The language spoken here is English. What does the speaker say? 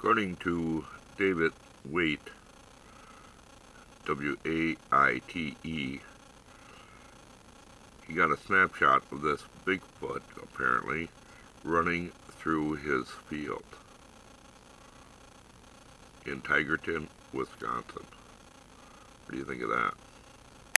According to David Waite, W-A-I-T-E, he got a snapshot of this Bigfoot, apparently, running through his field in Tigerton, Wisconsin. What do you think of that?